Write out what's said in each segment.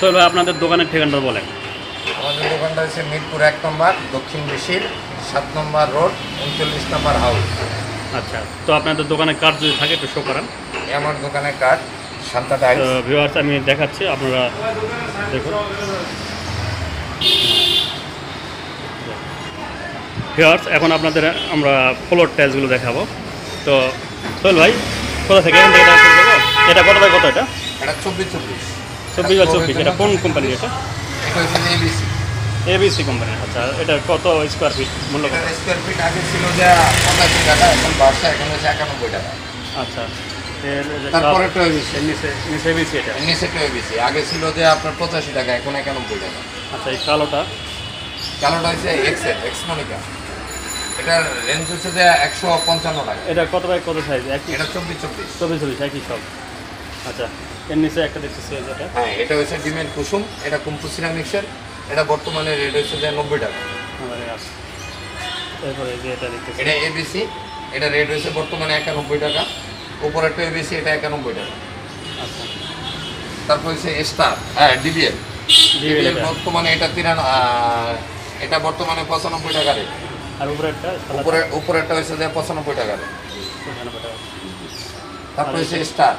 সোহেল ভাই আপনাদের দোকানের ঠিকানাটা বলেন। আমাদের দোকানটা হচ্ছে মিরপুর এক নম্বর দক্ষিণ বেশির সাত নম্বর রোড উনচল্লিশ নম্বর হাউস। আচ্ছা তো আপনাদের দোকানে কার্ড যদি থাকে একটু শো করান। আমার দোকানের কার্ড টাইলস ভিউয়ার্স আমি দেখাচ্ছি আপনারা দেখুন। ভিউয়ার্স এখন আপনাদের আমরা ফ্লোর টাইলসগুলো দেখাবো। তো সোহেল ভাই কোথা থেকে? এটা? কত বাই কত এটা? এটা চব্বিশ চব্বিশ। চব্বিশ বাই চব্বিশ এটা কোন কোম্পানি এটা? এবিসি এবিসি কোম্পানি আচ্ছা এটা কত স্কোয়ার ফিট মূল্য স্কোয়ার ফিট আগে ছিল যে পঁচাশি টাকা এখন বাড়ছে এখন হচ্ছে একানব্বই টাকা। আচ্ছা তারপরে নিচে এবিসি এটা? নিচে তো আগে ছিল যে আপনার পঁচাশি টাকা এখন একানব্বই টাকা। আচ্ছা এই কালোটা? কালোটা হচ্ছে এক্সেল এক্স মনিকা। এটার রেঞ্জ হচ্ছে যে একশো পঞ্চান্ন টাকা। এটা কত বাই কত সাইজ এটা চব্বিশ চব্বিশ। চব্বিশ চল্লিশ একই সব। আচ্ছা এর নিচে একটা দেখতেছি যেটা হ্যাঁ এটা হচ্ছে ডিমের কুসুম এটা কুম্পু সিরামিক্সের এটা বর্তমানে রেট হচ্ছে যে নব্বই টাকা। এরপরে যে এটা দেখতেছি। এটা এবিসি এটা রেট হচ্ছে বর্তমানে একানব্বই টাকা উপরেরটা এবিসি এটা একানব্বই টাকা। আচ্ছা। তারপর হচ্ছে স্টার হ্যাঁ ডিবিএল ডিবিএল বর্তমানে এটা তিরান এটা বর্তমানে পঁচানব্বই টাকা রেট। আর উপরে একটা উপরে উপরেরটা হচ্ছে যে পঁচানব্বই টাকা রেট। তারপর হচ্ছে স্টার।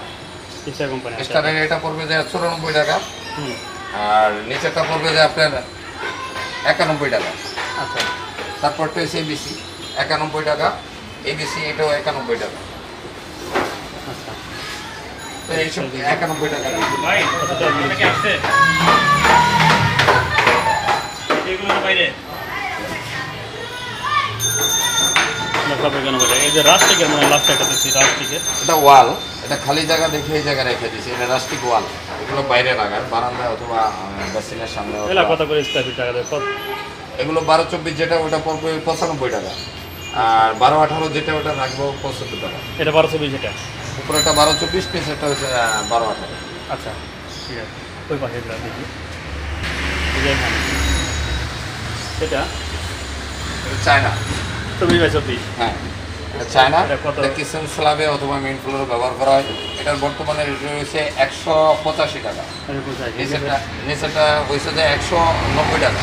কোম্পানি আচ্ছা। স্টারের এটা পড়বে যে চুরানব্বই টাকা। হুম। আর নিচেরটা পড়বে যে আপনার একানব্বই টাকা। আচ্ছা। তারপরটা হচ্ছে এবিসি একানব্বই টাকা। এবিসি এটাও একানব্বই টাকা। আচ্ছা। তো এইসব একানব্বই টাকা। এই যে রাস্টিকের মানে লাস্ট একটা রাস্টিকের। এটা ওয়াল এটা খালি জায়গা দেখে এই জায়গা রেখে দিয়েছি। এটা রাস্টিক ওয়াল। এগুলো বাইরে লাগায় বারান্দায় অথবা বেসিনের সামনে কত করে টাকা এগুলো বারো চব্বিশ যেটা ওটা পড়বে পঁচানব্বই টাকা। আর বারো আঠারো যেটা ওটা রাখব পঁচাত্তর টাকা। এটা বারোশো বিশ এটা উপরেটা বারো চব্বিশ পিস এটা হচ্ছে বারো আঠারো। আচ্ছা ঠিক আছে। ওই পাশে দেখি। এটা? চায়না। চব্বিশ বাই চব্বিশ? হ্যাঁ। এটা চায়না এটা কিচেন স্ল্যাবে অথবা মেইন ফ্লোরে ব্যবহার করা হয়। এটার বর্তমানে রেট রয়েছে একশো পঁচাশি টাকা। নিচেরটা হয়েছে যে একশো নব্বই টাকা।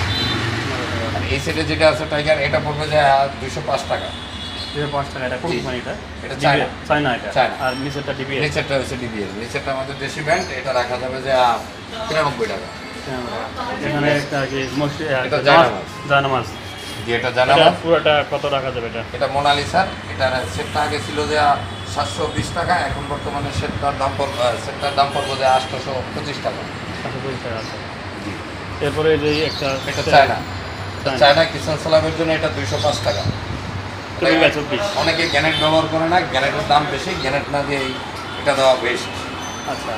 আর এই সাইডে যেটা আছে টাইগার এটা পড়বে যে দুশো পাঁচ টাকা। আমাদের দেশি ব্যান্ড এটা রাখা যাবে যে তিরানব্বই টাকা। জানামাজ যে এটা জানাব পুরোটা কত রাখা যাবে এটা? এটা মোনালিসার এটা সেটটা আগে ছিল যে সাতশো বিশ টাকা এখন বর্তমানে সেটটার দাম পড়বে সেটটার দাম পড়বে যে আটশোশো পঁচিশ টাকা আচ্ছা। টাকা এরপরে যে একটা এটা চায়না। চায়না। কিষান স্ল্যাবের জন্য এটা দুইশো পাঁচ টাকা। অনেকে গ্যানেট ব্যবহার করে না গ্যানেটের দাম বেশি গ্যানেট না দিয়ে এটা দেওয়া বেস্ট আচ্ছা।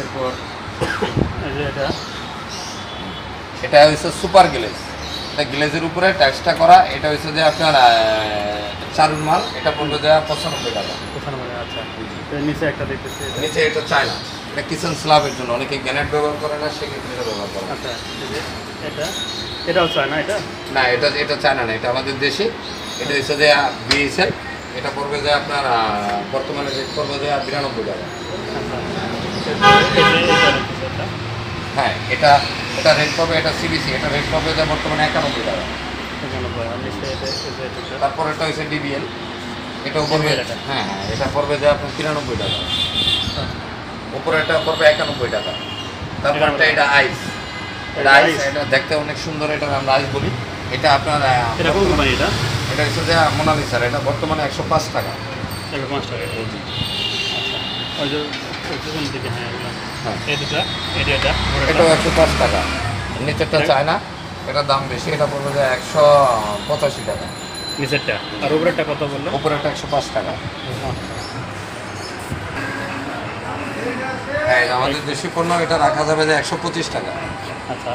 এরপর এটা। এটা হচ্ছে সুপার এটা গ্লেজের উপরে ট্যাক্সটা করা এটা হচ্ছে যে আপনার চারুল মাল এটা পড়বে যে পঁচানব্বই টাকা। আচ্ছা। নিচে একটা দেখতেছি। নিচে এটা চায়না। এটা কিচেন স্ল্যাবের জন্য অনেকে গ্যানেট ব্যবহার করে না সেক্ষেত্রে এটা ব্যবহার করে আচ্ছা এটা এটাও চায়না এটা? না এটা এটা চায়না না এটা আমাদের দেশে। এটা হচ্ছে যে বিএসএল এটা পড়বে যে আপনার বর্তমানে রেট পড়বে যে বিরানব্বই টাকা আচ্ছা এরপরে এই যে এটা দেখতেছি একটা হ্যাঁ এটা এটা রেট পাবে এটা সিবিসি এটা রেট পাবে যে বর্তমানে একানব্বই টাকা। তারপর এটা হচ্ছে ডিবিএল এটাও পড়বে হ্যাঁ হ্যাঁ এটা পড়বে যে আপনার তিরানব্বই টাকা। উপরে এটা পড়বে একানব্বই টাকা। তারপর একটা এটা আইস এটা আইস এটা দেখতে অনেক সুন্দর এটা আমরা আইস বলি। এটা আপনার এটা কোন কোম্পানি এটা? এটা হচ্ছে যে মোনালিসার এটা বর্তমানে একশো পাঁচ টাকা। একশো পাঁচ টাকা। আচ্ছা। হ্যাঁ। এটা একশো পাঁচ টাকা। নিচেরটা চায়না এটার দাম বেশি এটা পড়বে যে একশো পঁচাশি টাকা। নিচেরটা। আর উপরেরটা কত বলল? উপরেরটা একশো পাঁচ টাকা। হ্যাঁ আমাদের দেশি পণ্য এটা রাখা যাবে যে একশো পঁচিশ টাকা। আচ্ছা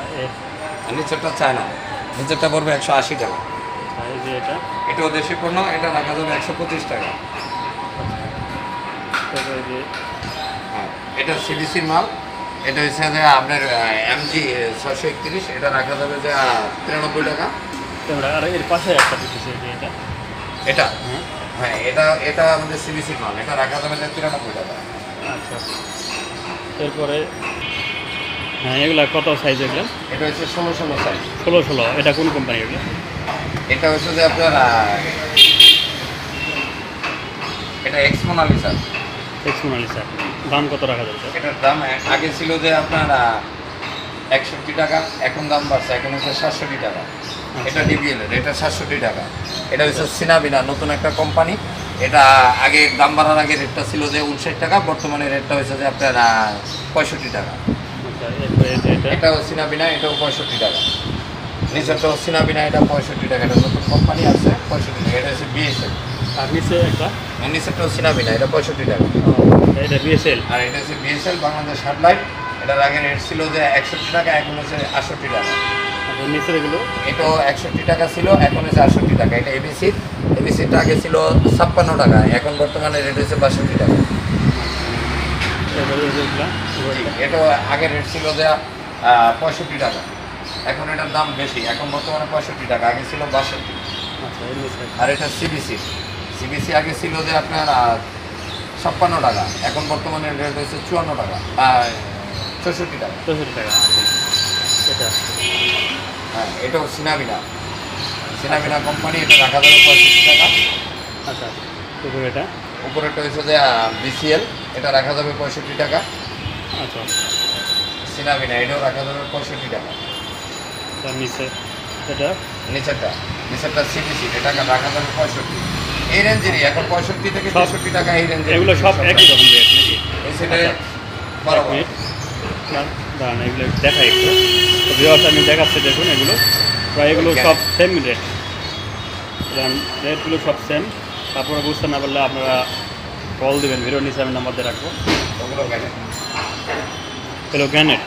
আর নিচেরটা চায়না। নিচেরটা পড়বে একশো আশি টাকা। আচ্ছা, এটাও দেশি পণ্য এটা রাখা যাবে একশো পঁচিশ টাকা তারপরে এই যে হ্যাঁ এটা সিবিসির মাল। এটা হচ্ছে যে আপনার এমজি ছশো একত্রিশ। এটা রাখা যাবে যে তিরানব্বই টাকা। আর এর পাশে একটা এটা। এটা? হ্যাঁ এটা এটা আমাদের সিবিসির মাল। এটা রাখা যাবে যে তিরানব্বই টাকা। আচ্ছা। এরপরে হ্যাঁ এগুলা কত সাইজ এগুলো? এটা হচ্ছে ষোলো ষোলো সাইজ ষোলো ষোলো এটা কোন কোম্পানি এগুলো? এটা হচ্ছে যে আপনার এটা এক্সমোনালি স্যার এক্স মোনালিসা দাম কত রাখা স্যার? এটার দাম আগে ছিল যে আপনার একষট্টি টাকা এখন দাম বাড়ছে। এখন হচ্ছে সাতষট্টি টাকা। এটা ডিবিএল এর এটা সাতষট্টি টাকা। এটা হচ্ছে সিনাবিনা নতুন একটা কোম্পানি। এটা আগে দাম বাড়ার আগে রেটটা ছিল যে উনষাট টাকা বর্তমানে রেটটা হচ্ছে যে আপনার পঁয়ষট্টি টাকা। আচ্ছা এটাও সিনাবিনা এটাও পঁয়ষট্টি টাকা। নিচেরটাও সিনাবিনা এটা পঁয়ষট্টি টাকা। এটা নতুন কোম্পানি আছে পঁয়ষট্টি টাকা। এটা হচ্ছে বিএসএল আর নিচে একটা? নিচেরটাও সিনাবিনা এটা পঁয়ষট্টি টাকা। এটা বিএসএল আর এটা হচ্ছে বিএসএল বাংলাদেশ সাটেলাইট এটার আগে রেট ছিল যে একষট্টি টাকা এখন হচ্ছে আটষট্টি টাকা। আচ্ছা নিচের এগুলো? এটাও একষট্টি টাকা ছিল এখন হচ্ছে আটষট্টি টাকা। এটা এবিসির এবিসিটা আগে ছিল ছাপ্পান্ন টাকা এখন বর্তমানে রেট হচ্ছে বাষট্টি টাকা। এটাও আগে রেট ছিল যে পঁয়ষট্টি টাকা। এখন এটার দাম বেশি এখন বর্তমানে পঁয়ষট্টি টাকা আগে ছিল বাষট্টি। আচ্ছা নিচে আর এটা সিবিসি সিবিসি আগে ছিল যে আপনার ছাপ্পান্ন টাকা এখন বর্তমানে রেট হচ্ছে চুয়ান্ন টাকা চৌষট্টি টাকা। চৌষট্টি টাকা এটা। হ্যাঁ এটাও সিনাবিনা সিনাবিনা কোম্পানি এটা রাখা যাবে পঁয়ষট্টি টাকা। আচ্ছা এটা। উপরেটা হচ্ছে যে বিসিএল এটা রাখা যাবে পঁয়ষট্টি টাকা। আচ্ছা। সিনাবিনা এটাও রাখা যাবে পঁয়ষট্টি টাকা। নিচে এটা? নিচেরটা নিচেরটা সিবিসি এটা রাখা যাবে পঁয়ষট্টি। এই রেঞ্জেরই এখন পঁয়ষট্টি থেকে সব- টাকা এই রেঞ্জের এগুলো সব একই রকম রেট নাকি? সেটে আচ্ছা। দাঁড়ান, এগুলো দেখাই একটু। ভিওয়ার্স আমি দেখাচ্ছি দেখুন এগুলো। প্রায় এগুলো সব সেম রেট রেটগুলো সব সেম তারপরে বুঝতে না পারলে আপনারা কল দেবেন ভিডিও নিচে আমি নাম্বার দিয়ে রাখব। এগুলো গ্যানেট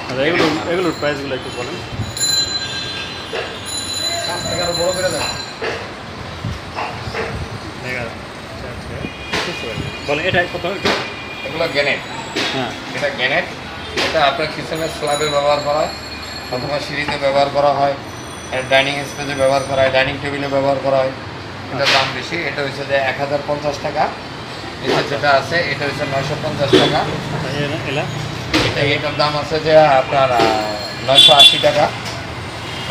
আচ্ছা এগুলো এগুলোর প্রাইসগুলো একটু বলেন। বড় করে দেন। এগারো। বলেন এটা কত? এগুলো গ্যানেট হ্যাঁ। এটা গ্যানেট এটা আপনার কিচেনের স্ল্যাবে ব্যবহার করা হয় অথবা সিঁড়িতে ব্যবহার করা হয় ডাইনিং স্পেসে ব্যবহার করা হয় ডাইনিং টেবিলে ব্যবহার করা হয়। এটার দাম বেশি। এটা হচ্ছে যে এক হাজার পঞ্চাশ টাকা। এটা যেটা আছে এটা হচ্ছে নয়শো পঞ্চাশ টাকা। আচ্ছা, এটা এটার দাম আছে যে আপনার নয়শো আশি টাকা।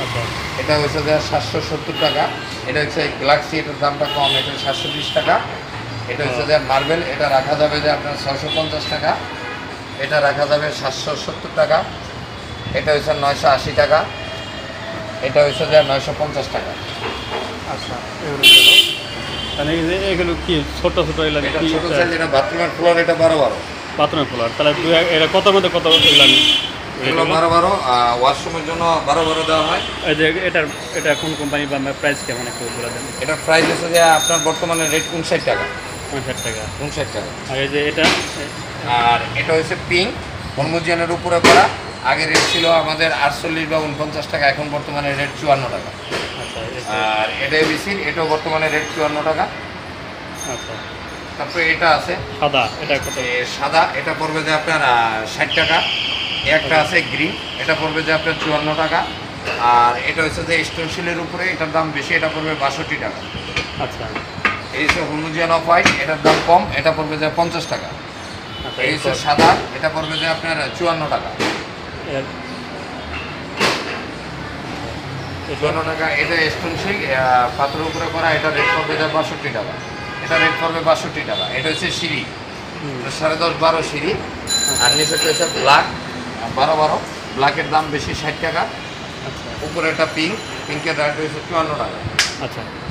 আচ্ছা। এটা হচ্ছে যে সাতশো সত্তর টাকা। এটা হচ্ছে গ্লাক্সি এটার দামটা কম এটা সাতশো বিশ টাকা। এটা হচ্ছে যে মার্বেল এটা রাখা যাবে যে আপনার ছয়শো পঞ্চাশ টাকা। এটা রাখা যাবে সাতশো সত্তর টাকা। এটা হচ্ছে নয়শো আশি টাকা। এটা হচ্ছে যে নয়শো পঞ্চাশ টাকা। আচ্ছা এগুলো এগুলো কি ছোট ছোট এগুলো এটা ছোটো সাইজ এটা বাথরুমের ফ্লোর এটা বারো বারো। বাথরুমের ফ্লোর তাহলে এটা কত মধ্যে কত আমি এগুলো বারো বারো ওয়াশরুমের জন্য বারো বারো দেওয়া হয়। এই যে এটার এটা কোন কোম্পানি বা প্রাইস কেমন একটু বলে দেন? এটা প্রাইস হচ্ছে যে আপনার বর্তমানে রেট উনষাট টাকা। পঞ্চাশ টাকা। উনষাট টাকা। আর এই যে এটা? আর এটা হচ্ছে পিঙ্ক হরমোজিয়ানের উপরে করা। আগে রেট ছিল আমাদের আটচল্লিশ বা উনপঞ্চাশ টাকা এখন বর্তমানে রেট চুয়ান্ন টাকা। আচ্ছা আর এটা এবিসির এটাও বর্তমানে রেট চুয়ান্ন টাকা। আচ্ছা। তারপরে এটা আছে। সাদা এটা কত? সাদা এটা পড়বে যে আপনার ষাট টাকা। একটা আছে গ্রিন এটা পড়বে যে আপনার চুয়ান্ন টাকা। আর এটা হচ্ছে যে স্টোনশিলের উপরে এটার দাম বেশি এটা পড়বে বাষট্টি টাকা। আচ্ছা। এই হচ্ছে হোমোজিয়ান অফ হোয়াইট এটার দাম কম এটা পড়বে যে পঞ্চাশ টাকা। আচ্ছা এই হচ্ছে সাদা এটা পড়বে যে আপনার চুয়ান্ন টাকা। চুয়ান্ন টাকা এটা স্টোনশিল পাথরের উপরে করা এটা রেট পড়বে যে বাষট্টি টাকা। এটা রেট পড়বে বাষট্টি টাকা। এটা হচ্ছে সিঁড়ি। সাড়ে দশ বারো সিঁড়ি। আর নিচে হচ্ছে ব্ল্যাক বারো বারো। ব্ল্যাকের দাম বেশি ষাট টাকা। আচ্ছা। উপরে একটা পিঙ্ক পিঙ্কের রেট হয়েছে চুয়ান্ন টাকা। আচ্ছা।